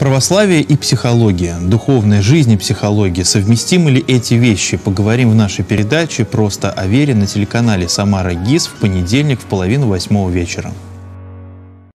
Православие и психология, духовная жизнь и психология, совместимы ли эти вещи? Поговорим в нашей передаче «Просто о вере» на телеканале «Самара ГИС» в понедельник в половину восьмого вечера.